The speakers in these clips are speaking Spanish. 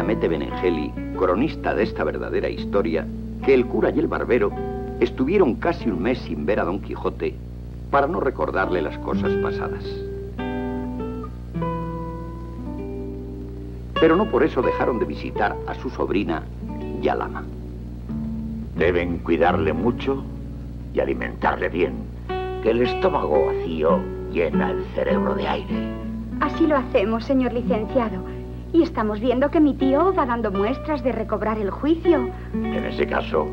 Amete Benengeli, cronista de esta verdadera historia, que el cura y el barbero estuvieron casi un mes sin ver a Don Quijote para no recordarle las cosas pasadas. Pero no por eso dejaron de visitar a su sobrina Yalama. Deben cuidarle mucho y alimentarle bien, que el estómago vacío llena el cerebro de aire. Así lo hacemos, señor licenciado. Y estamos viendo que mi tío va dando muestras de recobrar el juicio. En ese caso,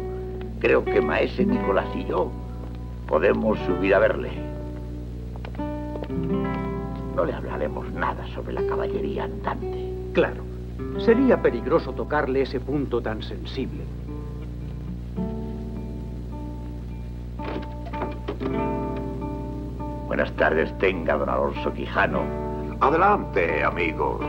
creo que Maese Nicolás y yo podemos subir a verle. No le hablaremos nada sobre la caballería andante. Claro, sería peligroso tocarle ese punto tan sensible. Buenas tardes tenga, don Alonso Quijano. Adelante, amigos.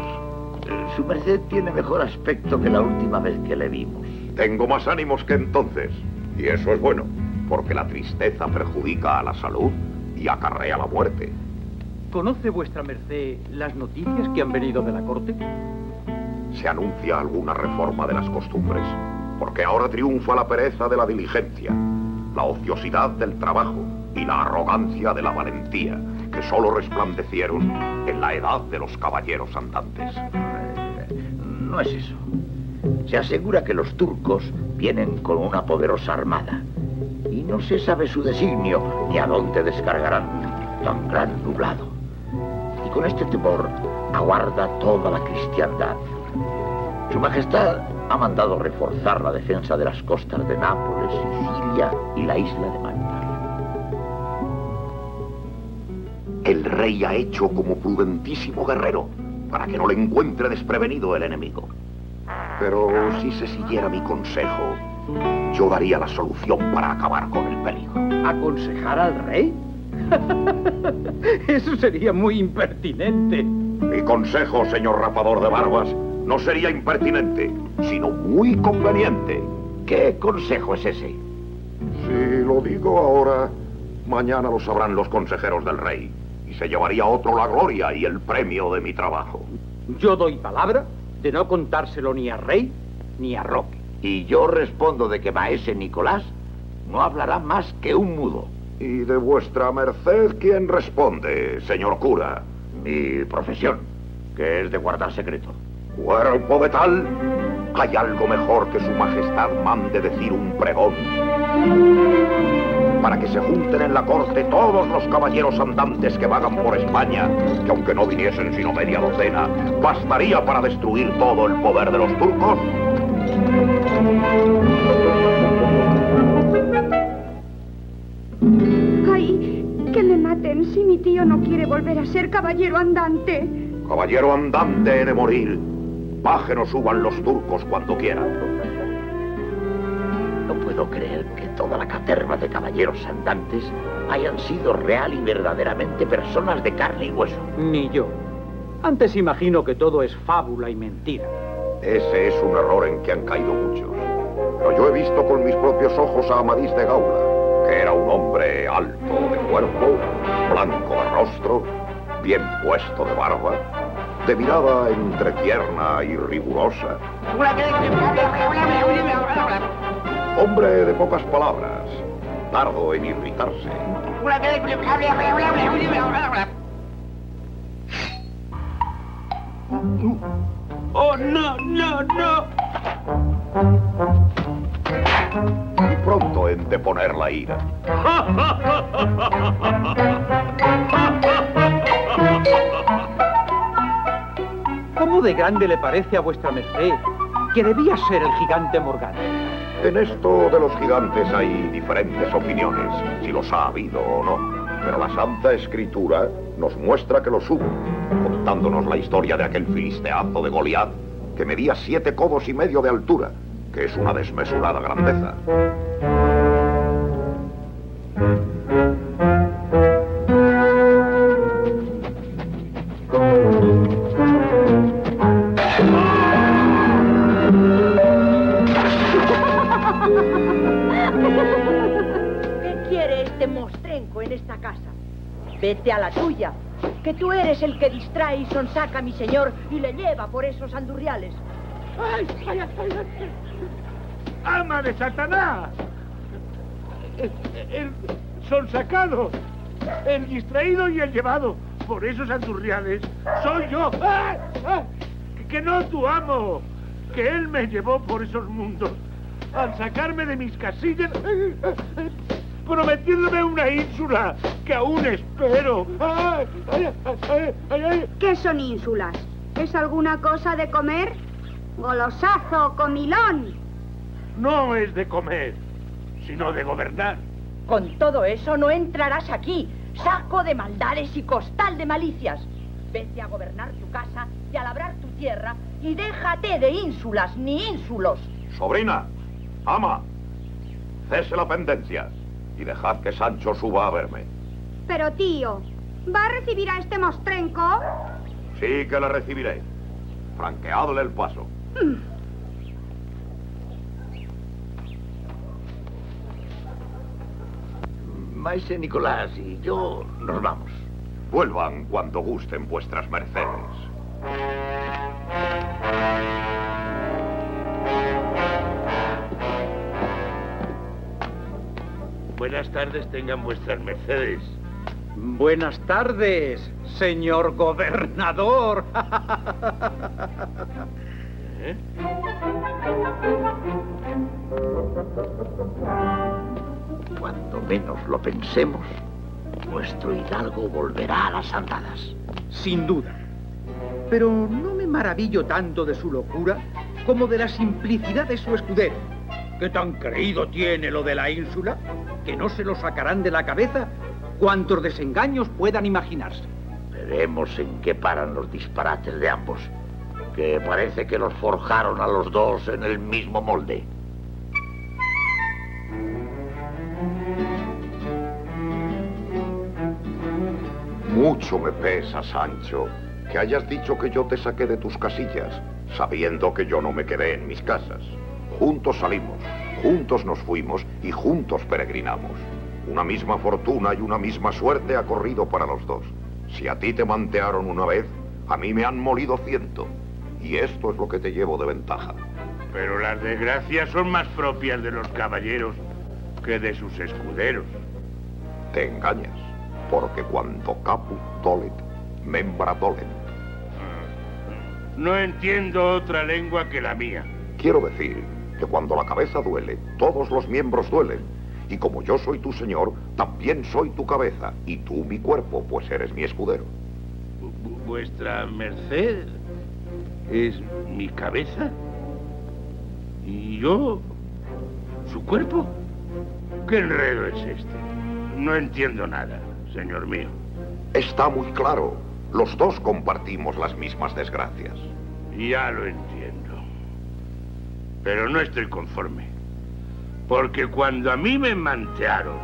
Su merced tiene mejor aspecto que la última vez que le vimos. Tengo más ánimos que entonces. Y eso es bueno, porque la tristeza perjudica a la salud y acarrea la muerte. ¿Conoce vuestra merced las noticias que han venido de la corte? Se anuncia alguna reforma de las costumbres, porque ahora triunfa la pereza de la diligencia, la ociosidad del trabajo y la arrogancia de la valentía, que solo resplandecieron en la edad de los caballeros andantes. No es eso. Se asegura que los turcos vienen con una poderosa armada y no se sabe su designio ni a dónde descargarán tan gran nublado. Y con este temor aguarda toda la cristiandad. Su Majestad ha mandado reforzar la defensa de las costas de Nápoles, Sicilia y la isla de Malta. El rey ha hecho como prudentísimo guerrero para que no le encuentre desprevenido el enemigo. Pero si se siguiera mi consejo, yo daría la solución para acabar con el peligro. ¿Aconsejar al rey? Eso sería muy impertinente. Mi consejo, señor rapador de barbas, no sería impertinente, sino muy conveniente. ¿Qué consejo es ese? Si lo digo ahora, mañana lo sabrán los consejeros del rey. Se llevaría otro la gloria y el premio de mi trabajo. Yo doy palabra de no contárselo ni a Rey ni a Roque. Y yo respondo de que Maese Nicolás no hablará más que un mudo. ¿Y de vuestra merced quién responde, señor cura? Mi profesión, que es de guardar secreto. Cuerpo de tal, hay algo mejor que su majestad mande decir un pregón para que se junten en la corte todos los caballeros andantes que vagan por España, que aunque no viniesen sino media docena, bastaría para destruir todo el poder de los turcos. Ay, que me maten si mi tío no quiere volver a ser caballero andante. Caballero andante he de morir. Bajen o suban los turcos cuando quieran. No puedo creer que toda la caterva de caballeros andantes hayan sido real y verdaderamente personas de carne y hueso. Ni yo. Antes imagino que todo es fábula y mentira. Ese es un error en que han caído muchos. Pero yo he visto con mis propios ojos a Amadís de Gaula, que era un hombre alto de cuerpo, blanco de rostro, bien puesto de barba, de mirada entrepierna y rigurosa. Hombre de pocas palabras, tardo en irritarse. ¡Oh, no, no, no! Y pronto en deponer la ira. ¿Cómo de grande le parece a vuestra merced que debía ser el gigante Morgana? En esto de los gigantes hay diferentes opiniones, si los ha habido o no. Pero la Santa Escritura nos muestra que los hubo, contándonos la historia de aquel filisteazo de Goliat que medía siete codos y medio de altura, que es una desmesurada grandeza. Vete a la tuya, que tú eres el que distrae y sonsaca a mi señor y le lleva por esos andurriales. ¡Ay, ay, ay, ay! ¡Ama de Satanás! El, el sonsacado, el distraído y el llevado por esos andurriales soy yo. ¡Ah! ¡Ah! Que no tu amo, que él me llevó por esos mundos al sacarme de mis casillas, prometiéndome una ínsula que aún espero. ¡Ay, ay, ay, ay, ay! ¿Qué son ínsulas? ¿Es alguna cosa de comer? Golosazo, comilón. No es de comer, sino de gobernar. Con todo eso no entrarás aquí, saco de maldades y costal de malicias. Vete a gobernar tu casa y a labrar tu tierra y déjate de ínsulas ni ínsulos. Sobrina, ama, cese la pendencia y dejad que Sancho suba a verme. Pero tío, ¿va a recibir a este mostrenco? Sí que le recibiré. Franqueadle el paso. Maese Nicolás y yo nos vamos. Vuelvan cuando gusten vuestras mercedes. Buenas tardes tengan vuestras mercedes. Buenas tardes, señor gobernador. ¿Eh? Cuando menos lo pensemos, nuestro hidalgo volverá a las andadas. Sin duda. Pero no me maravillo tanto de su locura como de la simplicidad de su escudero. ¿Qué tan creído tiene lo de la ínsula que no se lo sacarán de la cabeza cuantos desengaños puedan imaginarse? Veremos en qué paran los disparates de ambos, que parece que los forjaron a los dos en el mismo molde. Mucho me pesa, Sancho, que hayas dicho que yo te saqué de tus casillas, sabiendo que yo no me quedé en mis casas. Juntos salimos, juntos nos fuimos y juntos peregrinamos. Una misma fortuna y una misma suerte ha corrido para los dos. Si a ti te mantearon una vez, a mí me han molido ciento. Y esto es lo que te llevo de ventaja. Pero las desgracias son más propias de los caballeros que de sus escuderos. Te engañas, porque cuando caput dolet, membra dolent. No entiendo otra lengua que la mía. Quiero decir que cuando la cabeza duele, todos los miembros duelen. Y como yo soy tu señor, también soy tu cabeza, y tú mi cuerpo, pues eres mi escudero. Vu- Vuestra merced es mi cabeza y yo su cuerpo. ¿Qué enredo es este? No entiendo nada, señor mío. Está muy claro, los dos compartimos las mismas desgracias. Ya lo entiendo. Pero no estoy conforme. Porque cuando a mí me mantearon,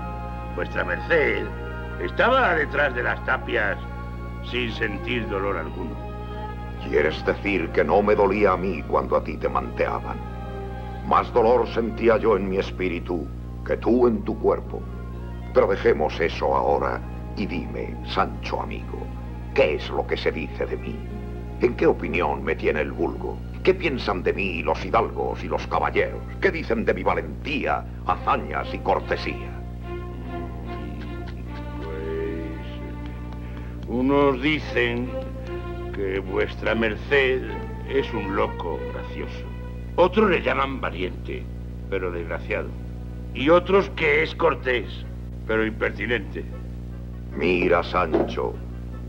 vuestra merced estaba detrás de las tapias sin sentir dolor alguno. ¿Quieres decir que no me dolía a mí cuando a ti te manteaban? Más dolor sentía yo en mi espíritu que tú en tu cuerpo. Pero dejemos eso ahora y dime, Sancho amigo, ¿qué es lo que se dice de mí? ¿En qué opinión me tiene el vulgo? ¿Qué piensan de mí los hidalgos y los caballeros? ¿Qué dicen de mi valentía, hazañas y cortesía? Pues unos dicen que vuestra merced es un loco gracioso. Otros le llaman valiente, pero desgraciado. Y otros que es cortés, pero impertinente. Mira, Sancho,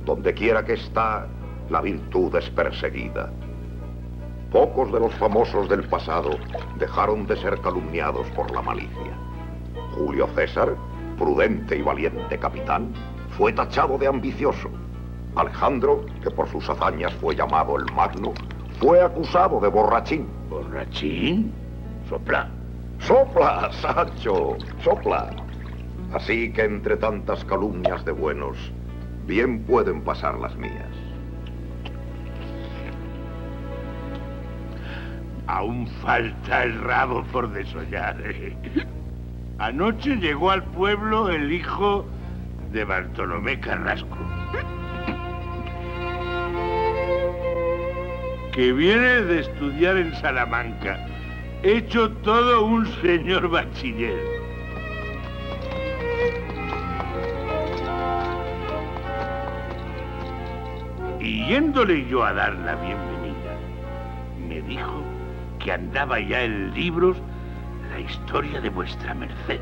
donde quiera que está, la virtud es perseguida. Pocos de los famosos del pasado dejaron de ser calumniados por la malicia. Julio César, prudente y valiente capitán, fue tachado de ambicioso. Alejandro, que por sus hazañas fue llamado el Magno, fue acusado de borrachín. ¿Borrachín? Sopla. ¡Sopla, Sancho! ¡Sopla! Así que entre tantas calumnias de buenos, bien pueden pasar las mías. Aún falta el rabo por desollar. ¿eh? Anoche llegó al pueblo el hijo de Bartolomé Carrasco. que viene de estudiar en Salamanca. Hecho todo un señor bachiller. Y yéndole yo a dar la bienvenida, me dijo que andaba ya en libros la historia de vuestra merced.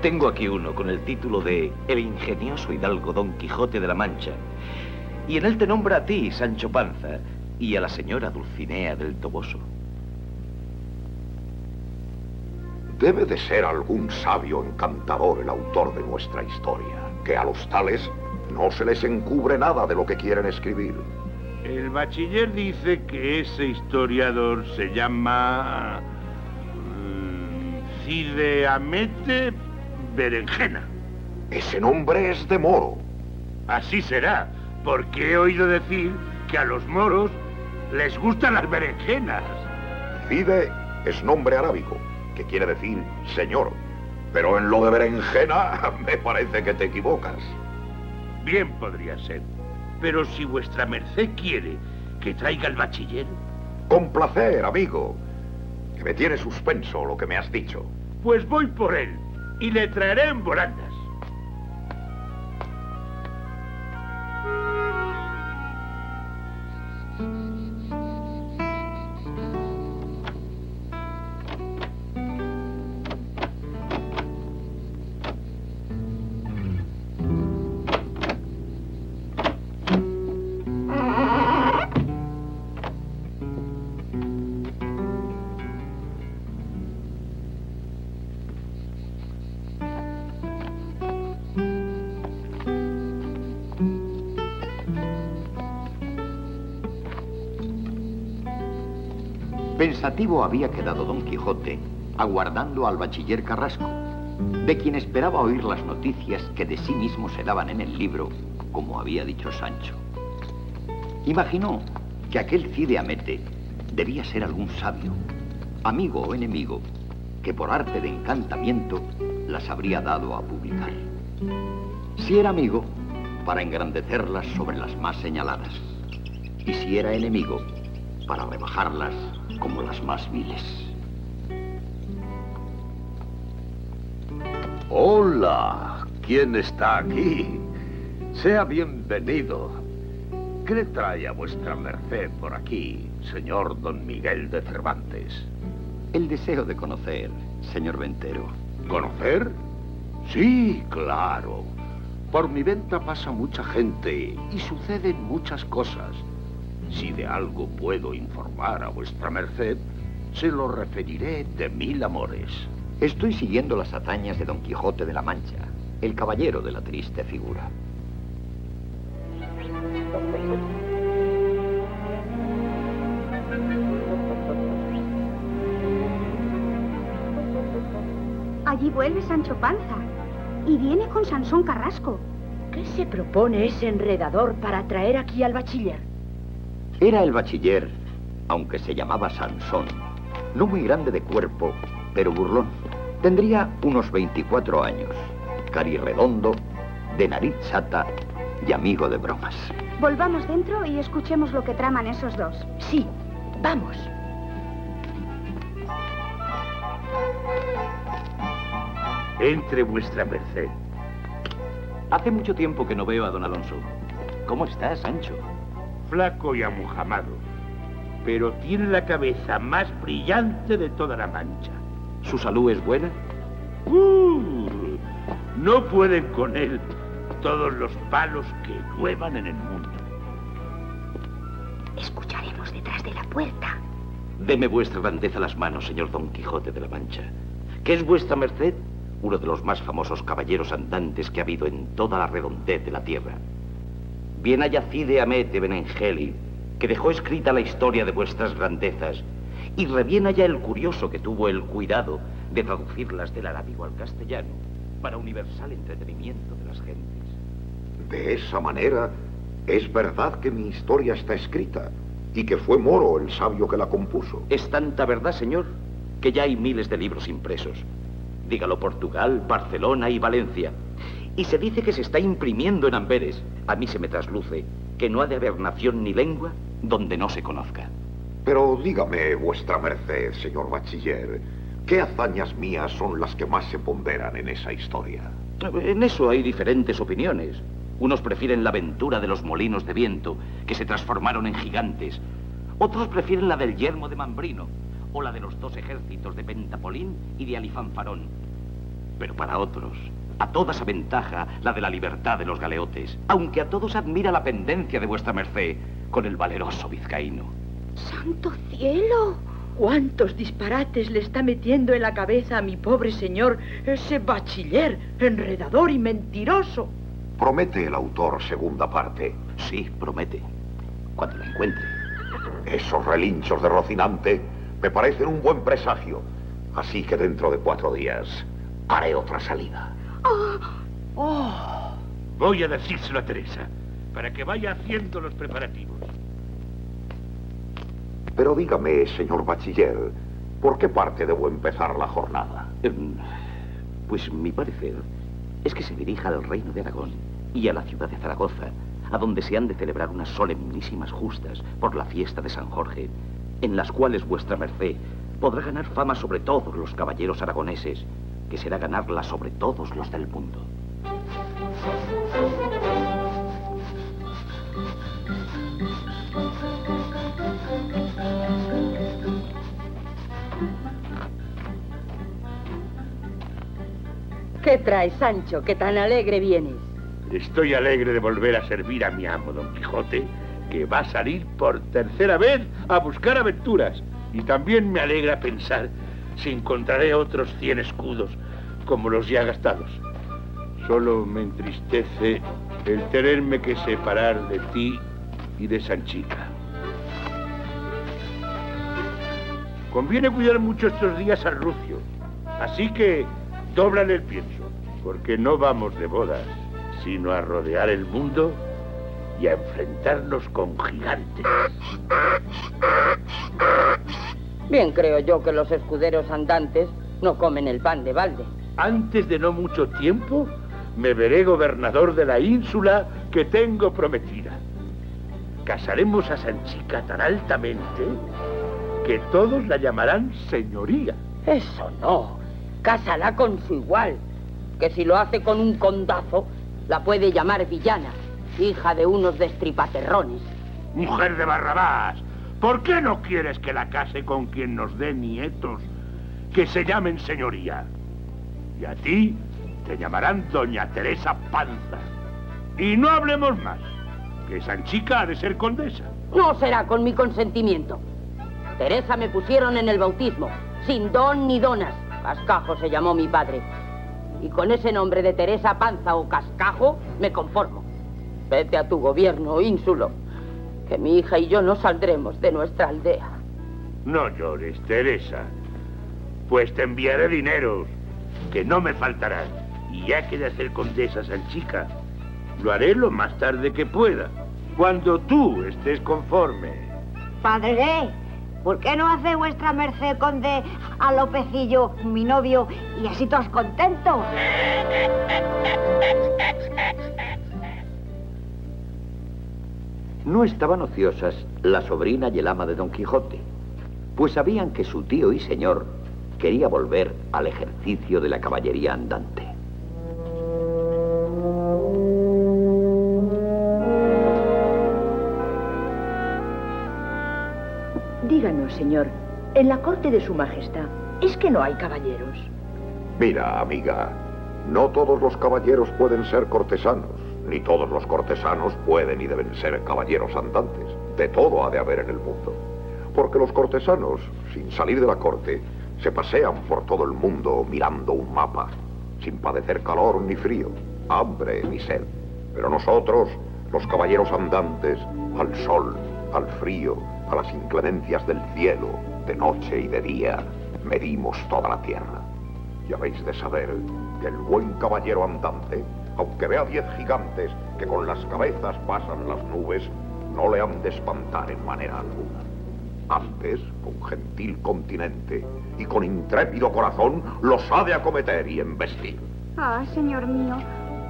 Tengo aquí uno con el título de El ingenioso hidalgo Don Quijote de la Mancha. Y en él te nombra a ti, Sancho Panza, y a la señora Dulcinea del Toboso. Debe de ser algún sabio encantador el autor de nuestra historia, que a los tales no se les encubre nada de lo que quieren escribir. El bachiller dice que ese historiador se llama... mm, Cide Amete Berenjena. Ese nombre es de moro. Así será, porque he oído decir que a los moros les gustan las berenjenas. Cide es nombre arábigo, que quiere decir señor. Pero en lo de berenjena me parece que te equivocas. Bien podría ser. Pero si vuestra merced quiere que traiga el bachiller, Con placer, amigo. Que me tiene suspenso lo que me has dicho. pues voy por él y le traeré en volandas. Pensativo había quedado don Quijote aguardando al bachiller Carrasco, de quien esperaba oír las noticias que de sí mismo se daban en el libro, como había dicho Sancho. Imaginó que aquel Cide Amete debía ser algún sabio, amigo o enemigo, que por arte de encantamiento las habría dado a publicar. Si era amigo, para engrandecerlas sobre las más señaladas, y si era enemigo, para rebajarlas como las más viles. Hola, ¿quién está aquí? Sea bienvenido. ¿Qué le trae a vuestra merced por aquí, señor don Miguel de Cervantes? El deseo de conocer, señor Ventero. ¿Conocer? Sí, claro. Por mi venta pasa mucha gente y suceden muchas cosas. Si de algo puedo informar a vuestra merced, se lo referiré de mil amores. Estoy siguiendo las hazañas de Don Quijote de la Mancha, el caballero de la triste figura. Allí vuelve Sancho Panza. Y viene con Sansón Carrasco. ¿Qué se propone ese enredador para traer aquí al bachiller? Era el bachiller, aunque se llamaba Sansón, no muy grande de cuerpo, pero burlón. Tendría unos 24 años, carirredondo, de nariz chata y amigo de bromas. Volvamos dentro y escuchemos lo que traman esos dos. Sí, vamos. Entre vuestra merced. Hace mucho tiempo que no veo a don Alonso. ¿Cómo estás, Sancho? Flaco y amujamado, pero tiene la cabeza más brillante de toda la mancha. ¿Su salud es buena? ¡Uh! no pueden con él todos los palos que lluevan en el mundo. Escucharemos detrás de la puerta. Deme vuestra grandeza las manos, señor Don Quijote de la Mancha. ¿Qué es vuestra merced? Uno de los más famosos caballeros andantes que ha habido en toda la redondez de la tierra. Bien haya Cide Amete Benengeli, que dejó escrita la historia de vuestras grandezas, y revién haya el curioso que tuvo el cuidado de traducirlas del arábigo al castellano para universal entretenimiento de las gentes. De esa manera, es verdad que mi historia está escrita y que fue Moro el sabio que la compuso. Es tanta verdad, señor, que ya hay miles de libros impresos. Dígalo Portugal, Barcelona y Valencia. Y se dice que se está imprimiendo en Amberes. A mí se me trasluce que no ha de haber nación ni lengua donde no se conozca. Pero dígame, vuestra merced, señor bachiller, ¿qué hazañas mías son las que más se ponderan en esa historia? En eso hay diferentes opiniones. Unos prefieren la aventura de los molinos de viento, que se transformaron en gigantes. Otros prefieren la del yermo de Mambrino, o la de los dos ejércitos de Pentapolín y de Alifanfarón. Pero para otros, a todas aventaja la de la libertad de los galeotes, aunque a todos admira la pendencia de vuestra merced con el valeroso vizcaíno. ¡Santo cielo! ¿Cuántos disparates le está metiendo en la cabeza a mi pobre señor ese bachiller, enredador y mentiroso? Promete el autor segunda parte. Sí, promete. Cuando la encuentre. Esos relinchos de Rocinante me parecen un buen presagio. Así que dentro de cuatro días haré otra salida. Oh. Voy a decírselo a Teresa, para que vaya haciendo los preparativos. Pero dígame, señor bachiller, ¿por qué parte debo empezar la jornada? Em, pues mi parecer es que se dirija al reino de Aragón y a la ciudad de Zaragoza, a donde se han de celebrar unas solemnísimas justas por la fiesta de San Jorge, en las cuales vuestra merced podrá ganar fama sobre todos los caballeros aragoneses, que será ganarla sobre todos los del mundo. ¿Qué traes, Sancho? Que tan alegre vienes. Estoy alegre de volver a servir a mi amo, Don Quijote, que va a salir por tercera vez a buscar aventuras. Y también me alegra pensar si encontraré otros cien escudos como los ya gastados. Solo me entristece el tenerme que separar de ti y de Sanchica. Conviene cuidar mucho estos días al Rucio, así que dóblale el pienso, porque no vamos de bodas, sino a rodear el mundo y a enfrentarnos con gigantes. Bien creo yo que los escuderos andantes no comen el pan de balde. Antes de no mucho tiempo, me veré gobernador de la ínsula que tengo prometida. Casaremos a Sanchica tan altamente que todos la llamarán señoría. Eso no. Cásala con su igual. Que si lo hace con un condazo, la puede llamar villana, hija de unos destripaterrones. Mujer de Barrabás, ¿por qué no quieres que la case con quien nos dé nietos que se llamen señoría? Y a ti te llamarán Doña Teresa Panza. Y no hablemos más, que Sanchica ha de ser condesa. No será con mi consentimiento. Teresa me pusieron en el bautismo, sin don ni donas. Cascajo se llamó mi padre. Y con ese nombre de Teresa Panza o Cascajo me conformo. Vete a tu gobierno, ínsulo, que mi hija y yo no saldremos de nuestra aldea. No llores, Teresa. Pues te enviaré dineros, que no me faltarán. Y ya que de hacer condesa Sanchica, lo haré lo más tarde que pueda, cuando tú estés conforme. Padre, ¿por qué no hace vuestra merced conde a Lopecillo, mi novio, y así todos contentos? No estaban ociosas la sobrina y el ama de Don Quijote, pues sabían que su tío y señor quería volver al ejercicio de la caballería andante. Díganos, señor, en la corte de su majestad, ¿es que no hay caballeros? Mira, amiga, no todos los caballeros pueden ser cortesanos, ni todos los cortesanos pueden y deben ser caballeros andantes. De todo ha de haber en el mundo. Porque los cortesanos, sin salir de la corte, se pasean por todo el mundo mirando un mapa, sin padecer calor ni frío, hambre ni sed. Pero nosotros, los caballeros andantes, al sol, al frío, a las inclemencias del cielo, de noche y de día, medimos toda la tierra. Y habéis de saber que el buen caballero andante, aunque vea diez gigantes que con las cabezas pasan las nubes, no le han de espantar en manera alguna. Antes, con gentil continente y con intrépido corazón, los ha de acometer y embestir. Ah, señor mío,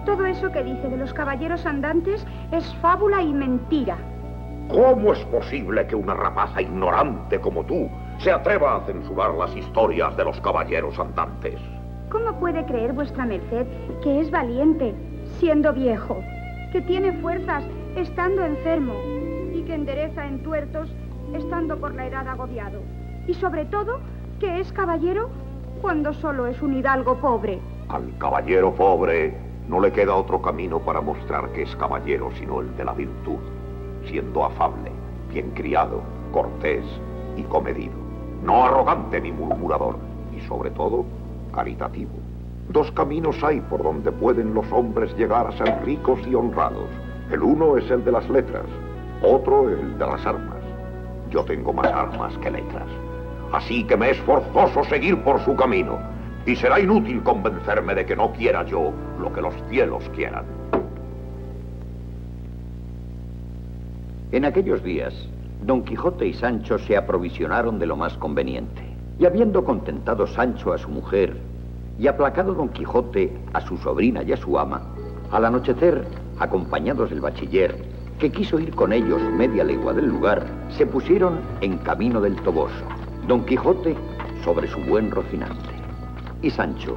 todo eso que dice de los caballeros andantes es fábula y mentira. ¿Cómo es posible que una rapaza ignorante como tú se atreva a censurar las historias de los caballeros andantes? ¿Cómo puede creer vuestra merced que es valiente siendo viejo, que tiene fuerzas estando enfermo y que endereza en tuertos estando por la edad agobiado? Y sobre todo, que es caballero cuando solo es un hidalgo pobre. Al caballero pobre no le queda otro camino para mostrar que es caballero sino el de la virtud, siendo afable, bien criado, cortés y comedido, no arrogante ni murmurador, y sobre todo caritativo. Dos caminos hay por donde pueden los hombres llegar a ser ricos y honrados. El uno es el de las letras, otro el de las armas. Yo tengo más armas que letras. Así que me es forzoso seguir por su camino. Y será inútil convencerme de que no quiera yo lo que los cielos quieran. En aquellos días, Don Quijote y Sancho se aprovisionaron de lo más conveniente. Y habiendo contentado Sancho a su mujer y aplacado Don Quijote a su sobrina y a su ama, al anochecer, acompañados del bachiller, que quiso ir con ellos media legua del lugar, se pusieron en camino del Toboso. Don Quijote sobre su buen Rocinante y Sancho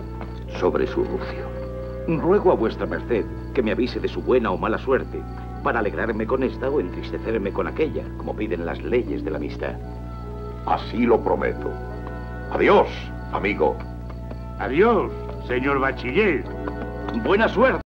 sobre su Rucio. Ruego a vuestra merced que me avise de su buena o mala suerte, para alegrarme con esta o entristecerme con aquella, como piden las leyes de la amistad. Así lo prometo. Adiós, amigo. Adiós, señor bachiller. Buena suerte.